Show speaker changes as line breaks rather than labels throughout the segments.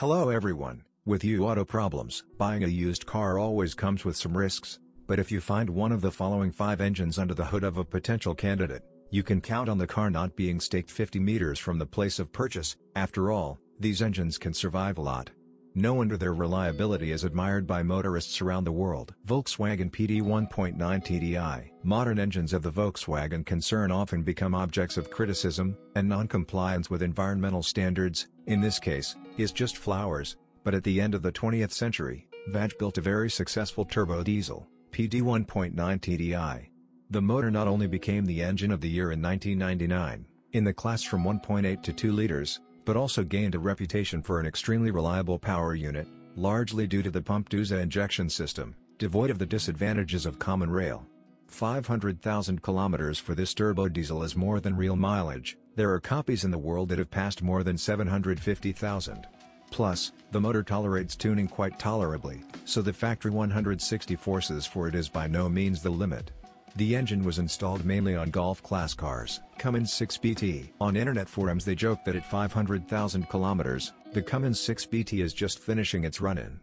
Hello everyone, with you auto problems. Buying a used car always comes with some risks, but if you find one of the following 5 engines under the hood of a potential candidate, you can count on the car not being staked 50 meters from the place of purchase, after all, these engines can survive a lot. No wonder their reliability is admired by motorists around the world. Volkswagen PD 1.9 TDI Modern engines of the Volkswagen concern often become objects of criticism, and non-compliance with environmental standards, in this case, is just flowers, but at the end of the 20th century, VW built a very successful turbo diesel, PD 1.9 TDI. The motor not only became the engine of the year in 1999, in the class from 1.8 to 2 liters, but also gained a reputation for an extremely reliable power unit, largely due to the Pumpe-Düse injection system, devoid of the disadvantages of common rail. 500,000 kilometers for this turbo diesel is more than real mileage, there are copies in the world that have passed more than 750,000. Plus, the motor tolerates tuning quite tolerably, so the factory 160 forces for it is by no means the limit. The engine was installed mainly on Golf-class cars. Cummins 6BT. On internet forums they joke that at 500,000 kilometers, the Cummins 6BT is just finishing its run-in.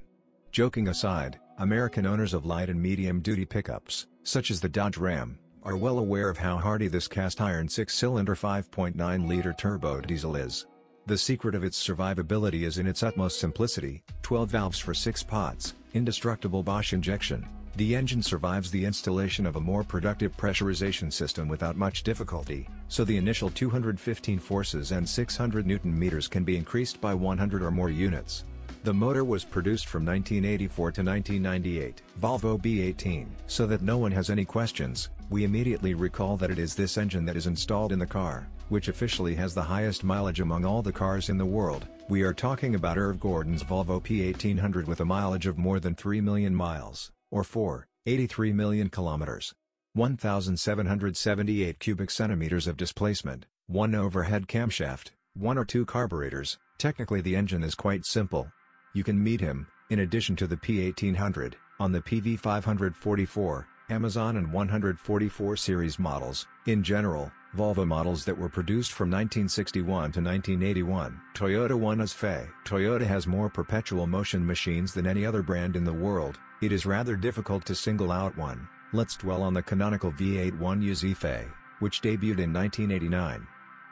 Joking aside, American owners of light and medium-duty pickups, such as the Dodge Ram, are well aware of how hardy this cast-iron six-cylinder 5.9-liter turbo diesel is. The secret of its survivability is in its utmost simplicity, 12 valves for 6 pots, indestructible Bosch injection, the engine survives the installation of a more productive pressurization system without much difficulty, so the initial 215 forces and 600 Nm can be increased by 100 or more units. The motor was produced from 1984 to 1998, Volvo B18. So that no one has any questions, we immediately recall that it is this engine that is installed in the car, which officially has the highest mileage among all the cars in the world. We are talking about Irv Gordon's Volvo P1800 with a mileage of more than 3 million miles or 4, 83 million kilometers. 1,778 cubic centimeters of displacement, one overhead camshaft, one or two carburetors, technically the engine is quite simple. You can meet him, in addition to the P1800, on the PV544, Amazon and 144 series models, in general, Volvo models that were produced from 1961 to 1981. Toyota One Fei. Toyota has more perpetual motion machines than any other brand in the world, it is rather difficult to single out one, let's dwell on the canonical V8 1UZ FE, which debuted in 1989.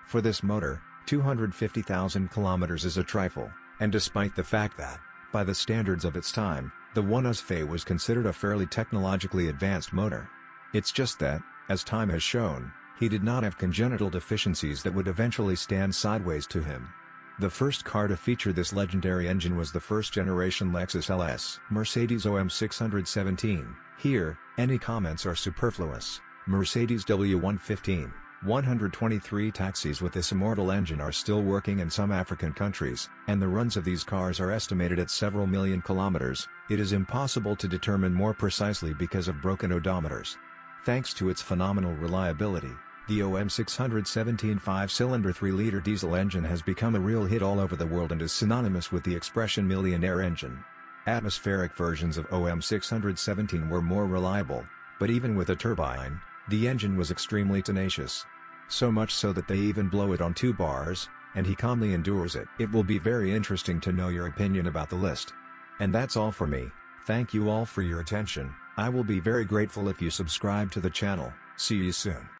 For this motor, 250,000 kilometers is a trifle, and despite the fact that, by the standards of its time, the 1UZ FE was considered a fairly technologically advanced motor. It's just that, as time has shown, he did not have congenital deficiencies that would eventually stand sideways to him. The first car to feature this legendary engine was the first-generation Lexus LS. Mercedes OM 617. Here, any comments are superfluous. Mercedes W115. 123 taxis with this immortal engine are still working in some African countries, and the runs of these cars are estimated at several million kilometers. It is impossible to determine more precisely because of broken odometers. Thanks to its phenomenal reliability, the OM617 5-cylinder 3-liter diesel engine has become a real hit all over the world and is synonymous with the expression millionaire engine. Atmospheric versions of OM617 were more reliable, but even with a turbine, the engine was extremely tenacious. So much so that they even blow it on two bars, and he calmly endures it. It will be very interesting to know your opinion about the list. And that's all for me, thank you all for your attention, I will be very grateful if you subscribe to the channel, see you soon.